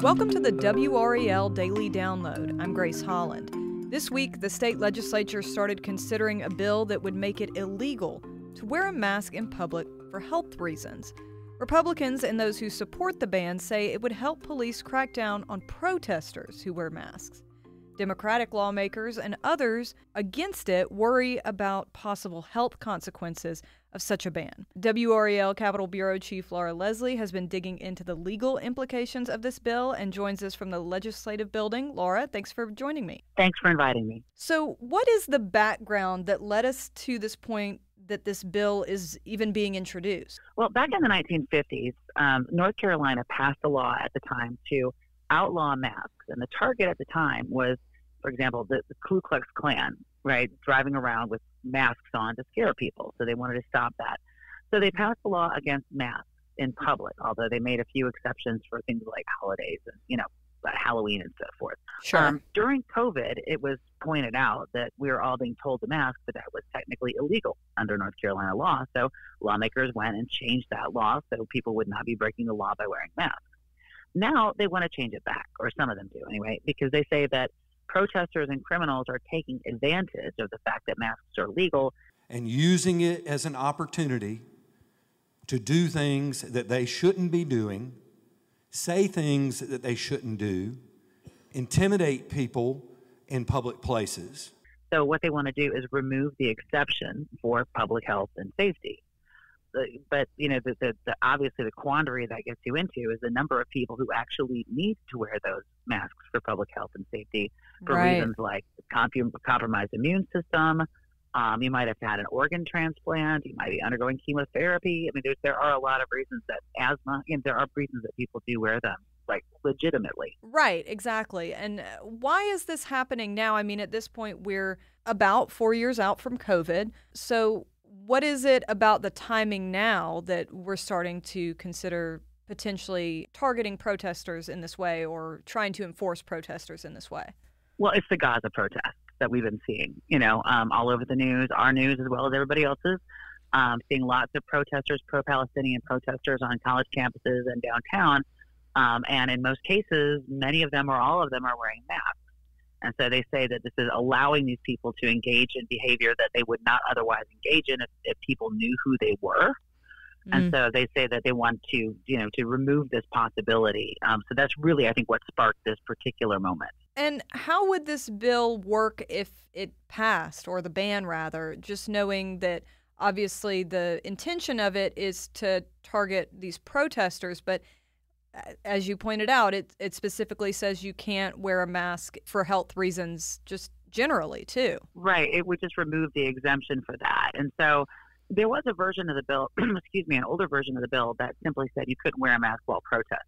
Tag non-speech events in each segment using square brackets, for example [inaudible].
Welcome to the WRAL Daily Download. I'm Grace Holland. This week, the state legislature started considering a bill that would make it illegal to wear a mask in public for health reasons. Republicans and those who support the ban say it would help police crack down on protesters who wear masks. Democratic lawmakers and others against it worry about possible health consequences of such a ban. WRAL Capitol Bureau Chief Laura Leslie has been digging into the legal implications of this bill and joins us from the legislative building. Laura, thanks for joining me. Thanks for inviting me. So, what is the background that led us to this point that this bill is even being introduced? Well, back in the 1950s, um, North Carolina passed a law at the time to outlaw masks, and the target at the time was for example, the, the Ku Klux Klan, right, driving around with masks on to scare people. So they wanted to stop that. So they passed a law against masks in public, although they made a few exceptions for things like holidays and, you know, Halloween and so forth. Sure. Um, during COVID, it was pointed out that we were all being told to mask, but that was technically illegal under North Carolina law. So lawmakers went and changed that law so people would not be breaking the law by wearing masks. Now they want to change it back, or some of them do anyway, because they say that protesters and criminals are taking advantage of the fact that masks are legal and using it as an opportunity to do things that they shouldn't be doing, say things that they shouldn't do, intimidate people in public places. So, what they want to do is remove the exception for public health and safety but you know, the, the, the, obviously the quandary that gets you into is the number of people who actually need to wear those masks for public health and safety for right. reasons like compromised immune system. Um, you might have had an organ transplant. You might be undergoing chemotherapy. I mean, there are a lot of reasons that asthma. You know, there are reasons that people do wear them like legitimately. Right, exactly. And uh, why is this happening now? I mean, at this point, we're about four years out from COVID. So, what is it about the timing now that we're starting to consider potentially targeting protesters in this way or trying to enforce protesters in this way? Well, it's the Gaza protests that we've been seeing, you know, um, all over the news, our news as well as everybody else's. Um, seeing lots of protesters, pro Palestinian protesters on college campuses and downtown. Um, and in most cases, many of them or all of them are wearing masks. And so they say that this is allowing these people to engage in behavior that they would not otherwise engage in if, if people knew who they were. Mm. And so they say that they want to, you know, to remove this possibility. Um, so that's really, I think, what sparked this particular moment. And how would this bill work if it passed, or the ban rather, just knowing that obviously the intention of it is to target these protesters, but as you pointed out, it, it specifically says you can't wear a mask for health reasons, just generally, too. Right. It would just remove the exemption for that. And so there was a version of the bill, [clears throat] excuse me, an older version of the bill that simply said you couldn't wear a mask while protesting.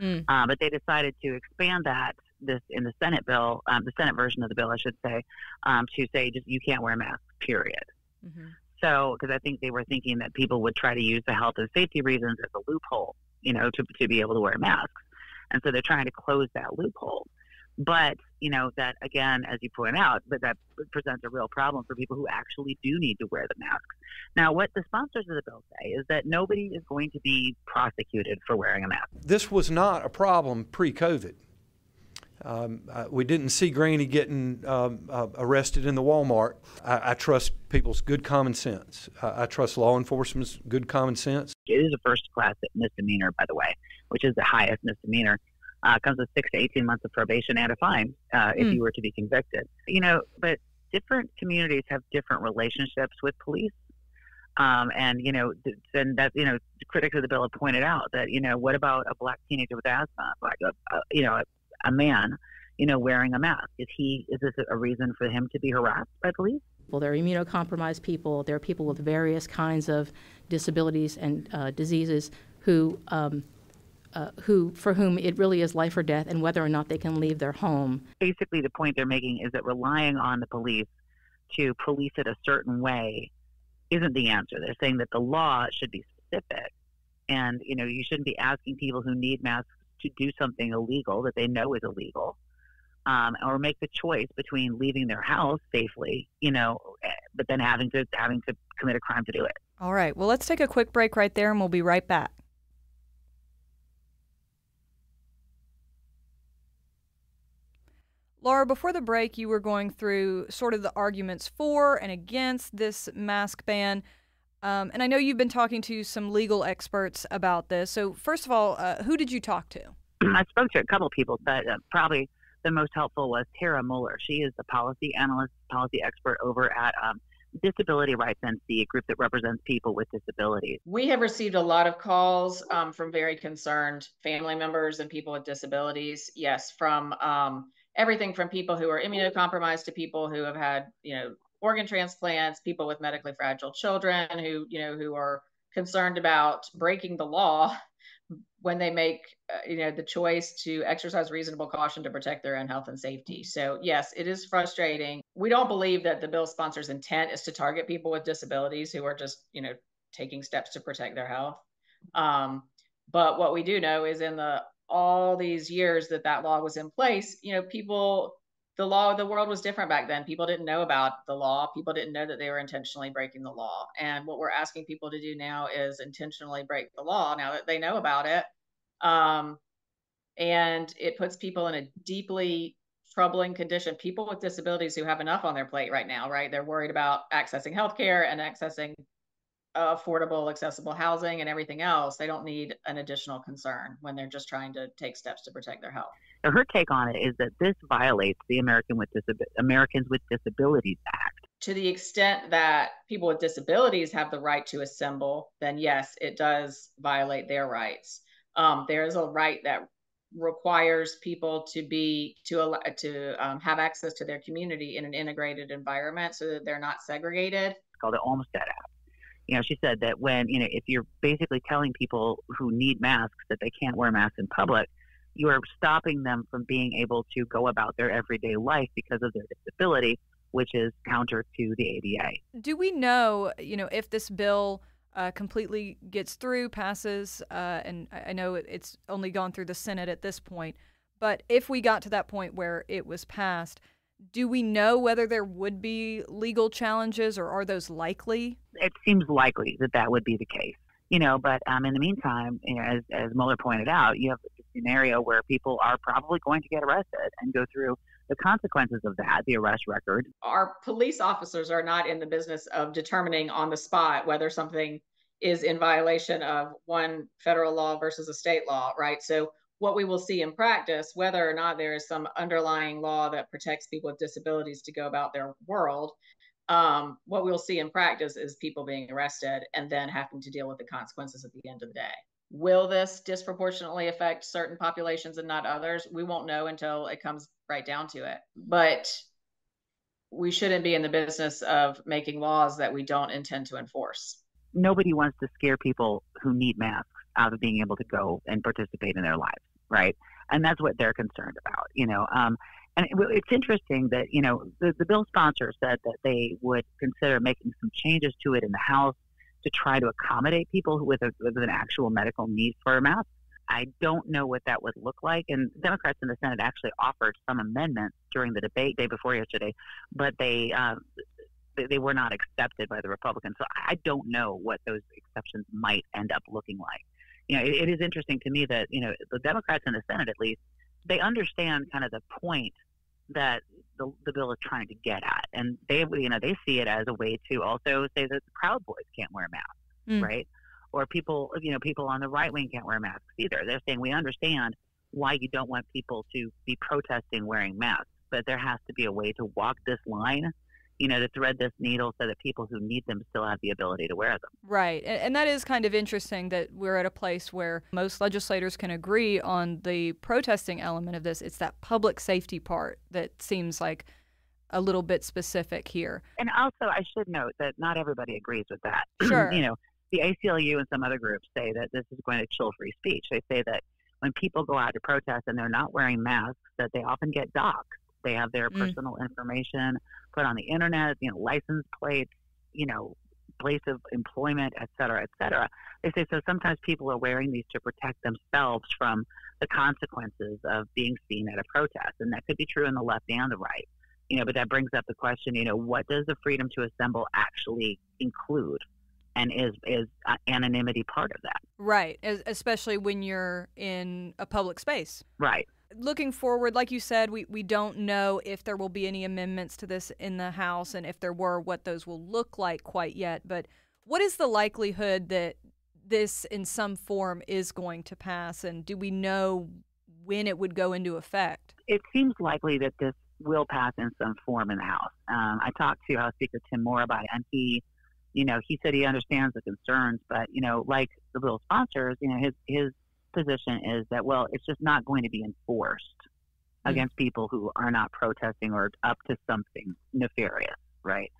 Mm. Uh, but they decided to expand that this in the Senate bill, um, the Senate version of the bill, I should say, um, to say just you can't wear a mask, period. Mm-hmm. So, because I think they were thinking that people would try to use the health and safety reasons as a loophole you know, to, to be able to wear masks. And so they're trying to close that loophole. But, you know, that again, as you point out, but that presents a real problem for people who actually do need to wear the masks. Now, what the sponsors of the bill say is that nobody is going to be prosecuted for wearing a mask. This was not a problem pre COVID. Um, uh, we didn't see Granny getting um, uh, arrested in the Walmart. I, I, trust people's good common sense. I, I, trust law enforcement's good common sense. It is a first class misdemeanor, by the way, which is the highest misdemeanor. Uh, comes with six to 18 months of probation and a fine uh, if mm. you were to be convicted. You know, but different communities have different relationships with police. Um, and you know, then that you know, critics of the bill have pointed out that you know, what about a black teenager with asthma, like a, a you know, a, a man, you know, wearing a mask? Is he is this a reason for him to be harassed by police? Well, there are immunocompromised people. There are people with various kinds of disabilities and uh, diseases who, um, uh, who, for whom it really is life or death, and whether or not they can leave their home. Basically, the point they're making is that relying on the police to police it a certain way isn't the answer. They're saying that the law should be specific, and you know, you shouldn't be asking people who need masks to do something illegal that they know is illegal, um, or make the choice between leaving their house safely, you know, eh, but then having to having to commit a crime to do it. All right. Well, let's take a quick break right there and we'll be right back. Laura, before the break, you were going through sort of the arguments for and against this mask ban. Um, and I know you've been talking to some legal experts about this. So, first of all, uh, who did you talk to? [clears throat] I spoke to a couple of people, but uh, probably the most helpful was Tara Muller. She is the policy analyst, policy expert over at um, Disability Rights NC, a group that represents people with disabilities. We have received a lot of calls um, from very concerned family members and people with disabilities. Yes, from um, everything from people who are immunocompromised to people who have had, you know, organ transplants, people with medically fragile children who, you know, who are concerned about breaking the law [laughs] when they make uh, you know the choice to exercise reasonable caution to protect their own health and safety. So yes it is frustrating. We don't believe that the bill sponsor's intent is to target people with disabilities who are just you know taking steps to protect their health. Um, but what we do know is in the all these years that that law was in place you know people the law of the world was different back then. People didn't know about the law. People didn't know that they were intentionally breaking the law. And what we're asking people to do now is intentionally break the law now that they know about it. Um, and it puts people in a deeply troubling condition. People with disabilities who have enough on their plate right now right? They're worried about accessing healthcare and accessing affordable accessible housing and everything else they don't need an additional concern when they're just trying to take steps to protect their health her take on it is that this violates the American with Disab- Americans with Disabilities Act. To the extent that people with disabilities have the right to assemble, then yes, it does violate their rights. Um, there is a right that requires people to be to to um, have access to their community in an integrated environment so that they're not segregated. It's called the Olmstead Act. You know, she said that when you know if you're basically telling people who need masks that they can't wear masks in public, you are stopping them from being able to go about their everyday life because of their disability, which is counter to the ADA. Do we know, you know, if this bill uh, completely gets through, passes, uh, and I know it's only gone through the Senate at this point, but if we got to that point where it was passed, do we know whether there would be legal challenges or are those likely? It seems likely that that would be the case you know, but um, in the meantime, you know, as, as Muller pointed out, you have a scenario where people are probably going to get arrested and go through the consequences of that, the arrest record. Our police officers are not in the business of determining on the spot whether something is in violation of one federal law versus a state law, right? So, what we will see in practice, whether or not there is some underlying law that protects people with disabilities to go about their world, um, what we'll see in practice is people being arrested and then having to deal with the consequences at the end of the day. Will this disproportionately affect certain populations and not others? We won't know until it comes right down to it. But we shouldn't be in the business of making laws that we don't intend to enforce. Nobody wants to scare people who need masks out of being able to go and participate in their lives, right? And that's what they're concerned about, you know. Um, and it's interesting that, you know, the, the bill sponsor said that they would consider making some changes to it in the House to try to accommodate people with, a, with an actual medical need for a mask. I don't know what that would look like. And Democrats in the Senate actually offered some amendments during the debate day before yesterday, but they uh, they were not accepted by the Republicans. So I don't know what those exceptions might end up looking like. You know, it, it is interesting to me that you know the Democrats in the Senate, at least, they understand kind of the point that the, the bill is trying to get at, and they you know they see it as a way to also say that the Proud Boys can't wear masks, mm. right? Or people you know people on the right wing can't wear masks either. They're saying we understand why you don't want people to be protesting wearing masks, but there has to be a way to walk this line you know, to thread this needle so that people who need them still have the ability to wear them. Right. And that is kind of interesting that we're at a place where most legislators can agree on the protesting element of this. It's that public safety part that seems like a little bit specific here. And also, I should note that not everybody agrees with that. [clears throat] Sure. you know, the ACLU and some other groups say that this is going to chill free speech. They say that when people go out to protest and they're not wearing masks, that they often get doxxed. They have their mm. personal information put on the internet, you know, license plates, you know, place of employment, et cetera, et cetera. They say so sometimes people are wearing these to protect themselves from the consequences of being seen at a protest. And that could be true in the left and the right. You know, but that brings up the question, you know, what does the freedom to assemble actually include? and is is uh, anonymity part of that? Right, especially when you're in a public space. Right. Looking forward, like you said, we, we don't know if there will be any amendments to this in the House, and if there were, what those will look like quite yet. But what is the likelihood that this, in some form, is going to pass, and do we know when it would go into effect? It seems likely that this will pass in some form in the House. Um, I talked to House Speaker Tim Moore about it, and he you know, he said he understands the concerns, but you know, like the bill sponsors, you know, his his position is that well, it's just not going to be enforced mm-hmm. against people who are not protesting or up to something nefarious, right?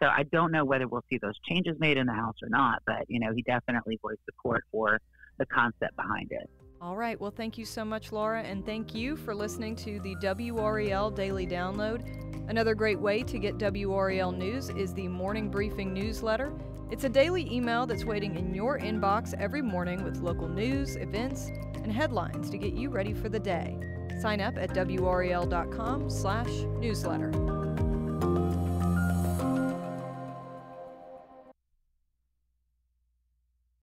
So I don't know whether we'll see those changes made in the House or not, but you know, he definitely voiced support for the concept behind it. All right. Well, thank you so much, Laura, and thank you for listening to the WRAL Daily Download. Another great way to get WRAL news is the Morning Briefing newsletter. It's a daily email that's waiting in your inbox every morning with local news, events, and headlines to get you ready for the day. Sign up at wral.com/newsletter.